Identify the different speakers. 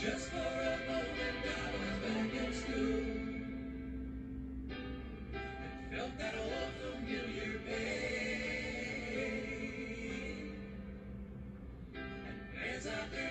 Speaker 1: Just for a moment, I was back in school. And felt that old familiar pain. And out there